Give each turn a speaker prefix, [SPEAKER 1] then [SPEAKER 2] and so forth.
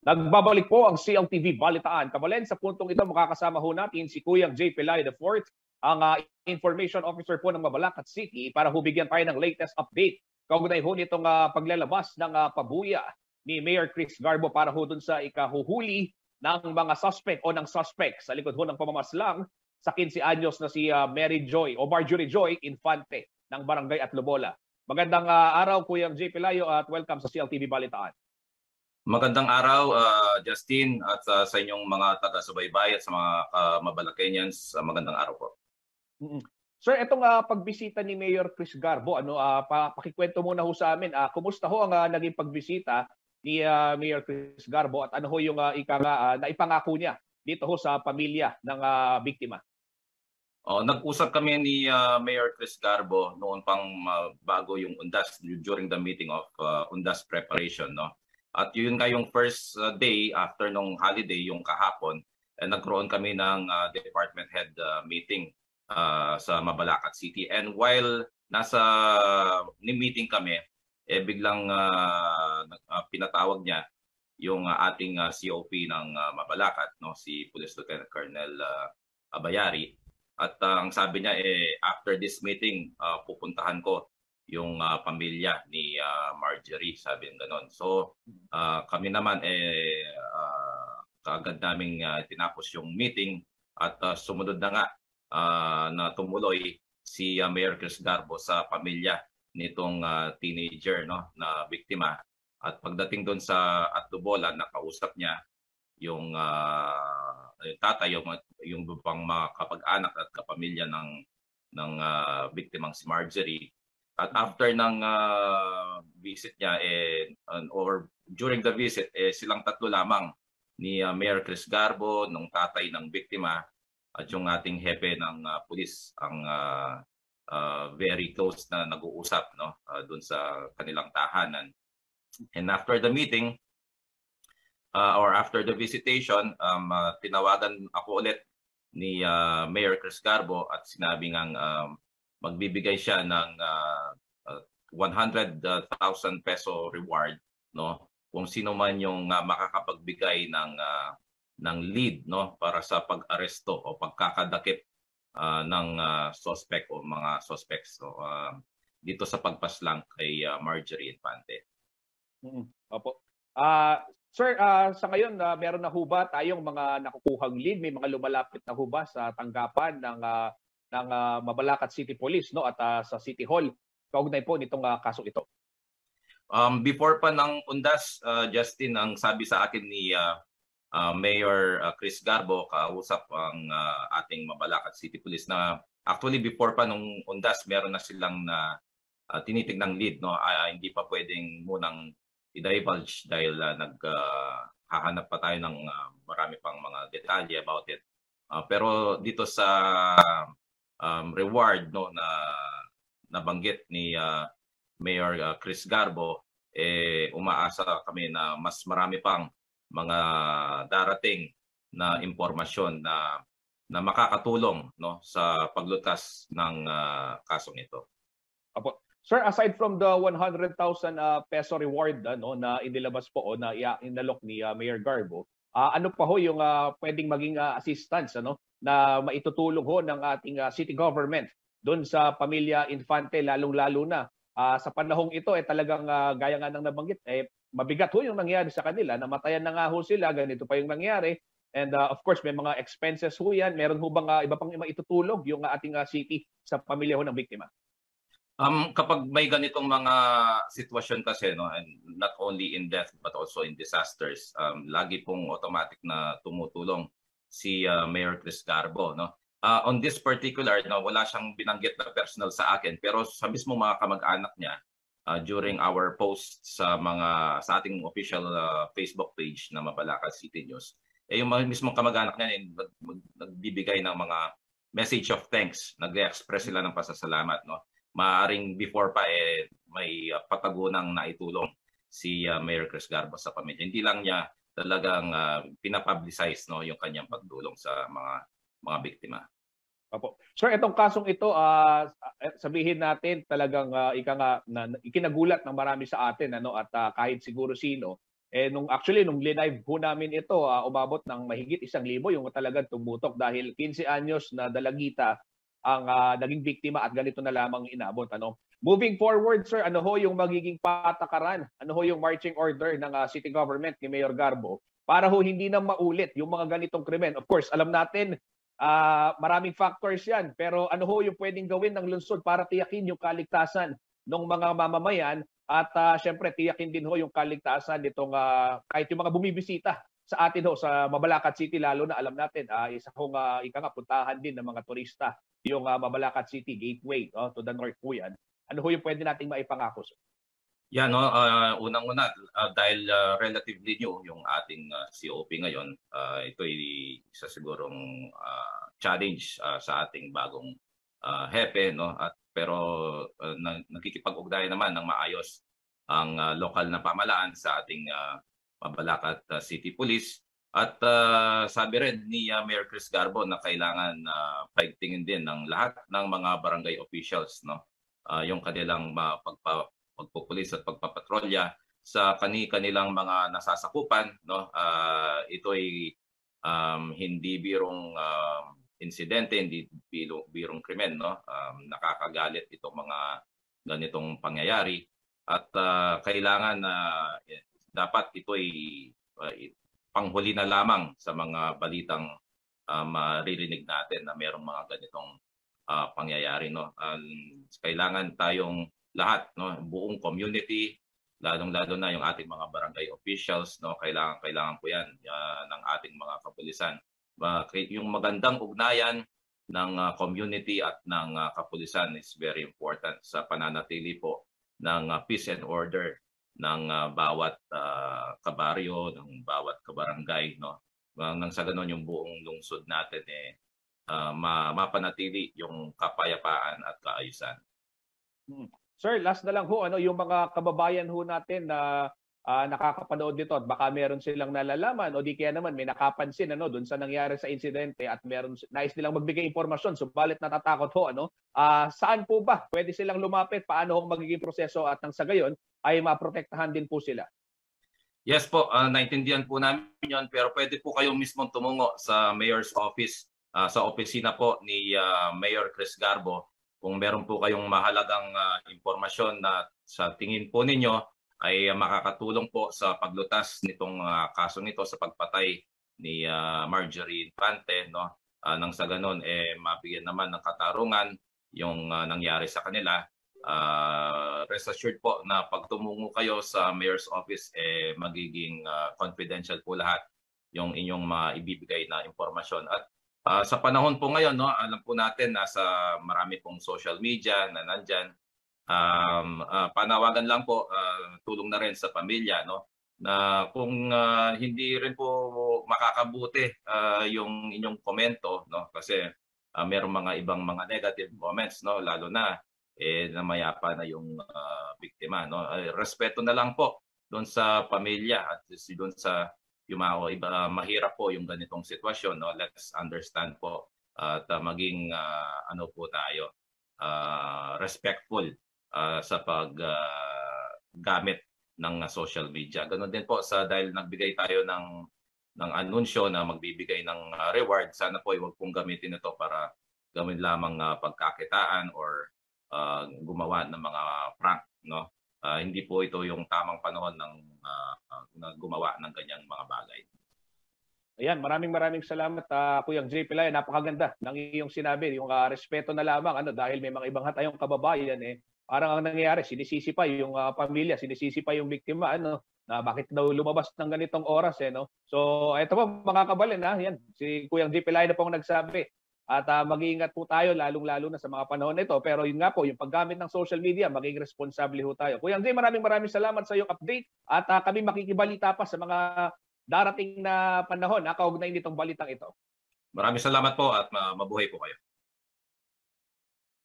[SPEAKER 1] Nagbabalik po ang CLTV Balitaan. Kabalen, sa puntong ito makakasama ho natin si Kuyang J. Pelay IV, ang uh, Information Officer po ng Mabalacat City para hubigyan tayo ng latest update. Kaugnay ho nitong uh, paglalabas ng uh, pabuya ni Mayor Chris Garbo para ho dun sa ikahuhuli ng mga suspect o ng suspect sa likod ho ng pamamaslang sa 15 anyos na si uh, Mary Joy o Marjorie Joy Infante ng Barangay at Lubola. Magandang uh, araw Kuya J. Pelayo at welcome sa CLTV Balitaan.
[SPEAKER 2] Magandang araw, uh, Justin, at uh, sa inyong mga taga-subaybay at sa mga uh, Mabalakenians. Uh, magandang araw po.
[SPEAKER 1] Mm-hmm. Sir, itong uh, pagbisita ni Mayor Chris Garbo, ano, uh, pakikwento muna ho sa amin. Uh, kumusta ho ang uh, naging pagbisita ni uh, Mayor Chris Garbo at ano ho yung uh, ika uh, na ipangako niya dito ho sa pamilya ng uh, biktima?
[SPEAKER 2] Oh, nag-usap kami ni uh, Mayor Chris Garbo noon pang uh, bago yung UNDAS during the meeting of uh, UNDAS preparation, no. At yun nga yung first uh, day after nung holiday, yung kahapon, eh, nagkaroon kami ng uh, department head uh, meeting uh, sa Mabalacat City. And while nasa ni meeting kami, eh biglang uh, uh, pinatawag niya yung uh, ating uh, COP ng uh, Mabalacat, no, si Police Lieutenant Colonel uh, Abayari. At uh, ang sabi niya eh after this meeting, uh, pupuntahan ko yung uh, pamilya ni uh, Marjorie, sabi ng ganon. So uh, kami naman eh uh, kaagad naming uh, tinapos yung meeting at uh, sumunod na nga uh, na tumuloy si uh, Mayor Chris Garbo sa pamilya nitong uh, teenager no na biktima at pagdating doon sa Atubola nakausap niya yung uh, tatay yung yung pang mga kapag-anak at kapamilya ng ng uh, biktimang si Marjorie at after ng uh, visit niya eh or during the visit eh silang tatlo lamang ni uh, Mayor Chris Garbo, nung tatay ng biktima at yung ating hepe ng uh, pulis ang uh, uh, very close na nag-uusap no uh, doon sa kanilang tahanan. And after the meeting uh, or after the visitation, um, uh, tinawagan ako ulit ni uh, Mayor Chris Garbo at sinabi ngang um, magbibigay siya ng uh, uh, 100,000 peso reward no kung sino man yung uh, makakapagbigay ng uh, ng lead no para sa pag-aresto o pagkakadakip uh, ng uh, suspect o mga suspects so uh, dito sa pagpaslang kay uh, Marjorie Infante.
[SPEAKER 1] Mm-hmm. Opo. Uh, sir, uh, sa ngayon uh, meron na ho tayong mga nakukuhang lead, may mga lumalapit na ho sa tanggapan ng uh, ng uh, Mabalacat City Police no at uh, sa City Hall kaugnay po nitong uh, kaso ito.
[SPEAKER 2] Um, before pa ng undas, uh, Justin, ang sabi sa akin ni uh, uh, Mayor uh, Chris Garbo, kausap ang uh, ating Mabalacat City Police na actually before pa nung undas, meron na silang na uh, tinitignang lead. No? Uh, hindi pa pwedeng munang i-divulge dahil uh, nag uh, hahanap pa tayo ng uh, marami pang mga detalye about it. Uh, pero dito sa um, reward no na nabanggit ni uh, Mayor uh, Chris Garbo eh umaasa kami na mas marami pang mga darating na impormasyon na na makakatulong no sa paglutas ng uh, kasong ito.
[SPEAKER 1] Apo. Sir, aside from the 100,000 uh, peso reward ano na inilabas po o na inalok ni uh, Mayor Garbo, uh, ano pa ho yung uh, pwedeng maging uh, assistance ano na maitutulong ho ng ating uh, city government doon sa pamilya Infante lalong-lalo na. Uh, sa panahong ito eh talagang uh, gaya nga ng nabanggit eh mabigat ho yung nangyari sa kanila. Namatayan na nga ho sila ganito pa yung nangyari. And uh, of course may mga expenses ho yan. Meron ho bang uh, iba pang maitutulog yung uh, ating uh, city sa pamilya ho ng biktima?
[SPEAKER 2] Um, kapag may ganitong mga sitwasyon kasi, no, and not only in death but also in disasters, um, lagi pong automatic na tumutulong si uh, Mayor Chris Garbo. No? Uh, on this particular, no, wala siyang binanggit na personal sa akin, pero sa mismo mga kamag-anak niya, uh, during our post sa mga sa ating official uh, Facebook page na Mabalacat City News, eh, yung mismong kamag-anak niya eh, nag, nagbibigay ng mga message of thanks, nag-express sila ng pasasalamat. No? maaring before pa eh may uh, patagunang naitulong si uh, Mayor Chris Garbo sa pamilya. Hindi lang niya talagang uh, pinapublicize no yung kanyang pagtulong sa mga mga biktima.
[SPEAKER 1] Opo. Sir, itong kasong ito, uh, sabihin natin talagang uh, ika nga, na, ikinagulat ng marami sa atin ano at uh, kahit siguro sino Eh nung actually nung linive po namin ito, uh, umabot ng mahigit isang libo yung talagang tumutok dahil 15 anyos na dalagita ang uh, naging biktima at ganito na lamang inabot ano. Moving forward sir, ano ho yung magiging patakaran? Ano ho yung marching order ng uh, city government ni Mayor Garbo para ho hindi na maulit yung mga ganitong krimen? Of course, alam natin uh, maraming factors 'yan, pero ano ho yung pwedeng gawin ng lungsod para tiyakin yung kaligtasan ng mga mamamayan at uh, syempre, tiyakin din ho yung kaligtasan nitong uh, kahit yung mga bumibisita sa atin ho sa Mabalacat City lalo na alam natin uh, isa hong uh, ika din ng mga turista yung uh, Mabalacat City gateway no, to the north po yan. Ano ho yung pwede nating maipangako? Sir?
[SPEAKER 2] Yan, no, uh, unang-una, uh, dahil uh, relatively new yung ating uh, COP ngayon, uh, ito ay isa sigurong uh, challenge uh, sa ating bagong uh, hepe no at pero uh, nakikipag-ugnayan naman ng maayos ang uh, lokal na pamalaan sa ating uh, Mabalacat uh, City Police at uh, sabi rin ni uh, Mayor Chris Garbo na kailangan uh, paigtingin din ng lahat ng mga barangay officials no uh, yung kanilang uh, at pagpapatrolya sa kani-kanilang mga nasasakupan no uh, ito ay um, hindi birong uh, insidente, hindi biro, birong krimen. No? Um, nakakagalit itong mga ganitong pangyayari at uh, kailangan na uh, dapat ito ay uh, panghuli na lamang sa mga balitang uh, maririnig natin na mayroong mga ganitong uh, pangyayari no? Um, kailangan tayong lahat no? Buong community lalong-lalo na yung ating mga barangay officials no? Kailangan kailangan po yan uh, ng ating mga kapulisan. Uh, yung magandang ugnayan ng uh, community at ng uh, kapulisan is very important sa pananatili po ng uh, peace and order ng uh, bawat uh, kabaryo, ng bawat kabarangay no. Nang sa ganun yung buong lungsod natin eh uh, mapanatili yung kapayapaan at kaayusan.
[SPEAKER 1] Hmm. Sir, last na lang ho ano yung mga kababayan ho natin na uh, nakakapanood nito at baka meron silang nalalaman o di kaya naman may nakapansin ano doon sa nangyari sa insidente at meron nais nilang magbigay impormasyon subalit natatakot ho ano uh, saan po ba pwede silang lumapit paano ho magiging proseso at nang sa gayon ay maprotektahan din po sila
[SPEAKER 2] Yes po, uh, naintindihan po namin yon pero pwede po kayong mismo tumungo sa mayor's office uh, sa opisina po ni uh, Mayor Chris Garbo. Kung meron po kayong mahalagang uh, impormasyon na sa tingin po ninyo ay makakatulong po sa paglutas nitong uh, kaso nito sa pagpatay ni uh, Marjorie Infante no? Uh, nang sa ganun eh mabigyan naman ng katarungan yung uh, nangyari sa kanila uh, rest assured po na pag tumungo kayo sa mayor's office eh magiging uh, confidential po lahat yung inyong maibibigay na impormasyon. At uh, sa panahon po ngayon no alam po natin nasa marami pong social media na nandiyan um, uh, panawagan lang po uh, tulong na rin sa pamilya no na kung uh, hindi rin po makakabuti uh, yung inyong komento no kasi uh, merong mga ibang mga negative comments no lalo na eh namayapa na yung uh, biktima no? Respeto na lang po doon sa pamilya at doon sa yung mga iba uh, mahirap po yung ganitong sitwasyon no? Let's understand po at uh, maging uh, ano po tayo uh, respectful uh, sa paggamit uh, ng social media. Ganon din po sa dahil nagbigay tayo ng ng anunsyo na magbibigay ng uh, reward, sana po huwag pong gamitin ito para gawin lamang uh, pagkakitaan or uh, gumawa ng mga prank, no? Uh, hindi po ito yung tamang panahon ng uh, uh, gumawa ng ganyang mga bagay.
[SPEAKER 1] Ayan, maraming maraming salamat uh, Kuya J. Pilay. Napakaganda ng iyong sinabi, yung uh, respeto na lamang ano dahil may mga ibang hatayong kababayan eh parang ang nangyayari, sinisisi pa yung uh, pamilya, sinisisi pa yung biktima, ano, na bakit daw lumabas ng ganitong oras, eh, no? So, ito po, mga kabalin, ha? Yan, si Kuyang G. Pilay na po ang nagsabi. At uh, mag-iingat po tayo, lalong-lalo na sa mga panahon nito. Pero yun nga po, yung paggamit ng social media, maging responsable ho tayo. Kuyang G, maraming maraming salamat sa iyong update. At uh, kami makikibalita pa sa mga darating na panahon na kaugnay nitong balitang ito.
[SPEAKER 2] Maraming salamat po at mabuhay po kayo.